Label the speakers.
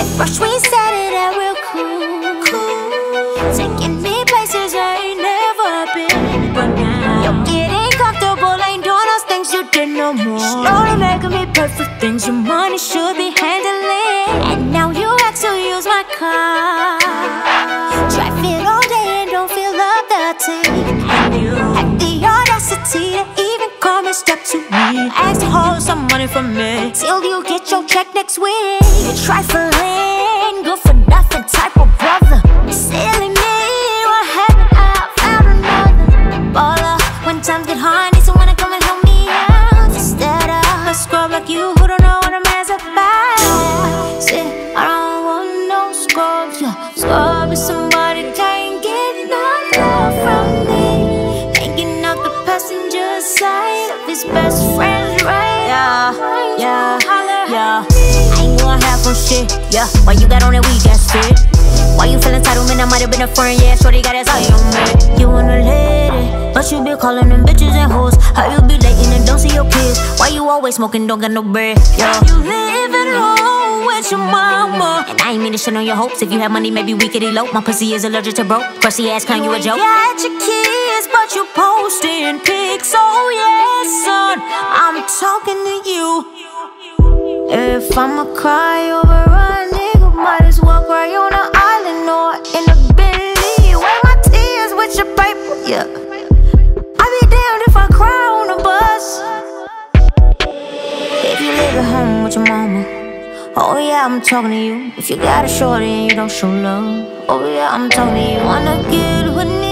Speaker 1: At first we started out real cool, cool. Taking me places I ain't never been. But now you're getting comfortable, ain't doing those things you did no more. Slowly making me pay for things your money should be handling. And now you to use my car. Drive it all day and don't feel up the the audacity and step to me. Ask to hold some money from me till you get your check next week. You're trifling, good for nothing type of brother. Silly me, what happened? I found another baller. When times get hard, need someone to come and help me out instead of a scrub like you who don't know what a man's about. Say, I don't want no scrubs, yeah. Scrub is somebody shit.
Speaker 2: Yeah, why you got on that weak ass fit?
Speaker 1: Why you feeling feel entitlement? I might have been a friend, yeah. Shorty got his eye on me. You wanna lady, but you be calling them bitches and hoes. How you be dating and don't see your kids? Why you always smoking, don't got no bread? Yeah. You live at home with your mama. And I ain't mean to shit on your hopes. If you have money, maybe we could elope. My pussy is allergic to broke. Crusty ass, can you a joke? Yeah, your kids, but you posting pics. Oh yeah, son, I'm talking to you. If I'ma cry over a nigga, might as well cry on an island or in a Bentley. Wear my tears with your paper, yeah. I be damned if I cry on a bus. If you live at home with your mama, oh yeah, I'm talking to you. If you got a shorty and you don't show love, oh yeah, I'm talking to you. Wanna get with me?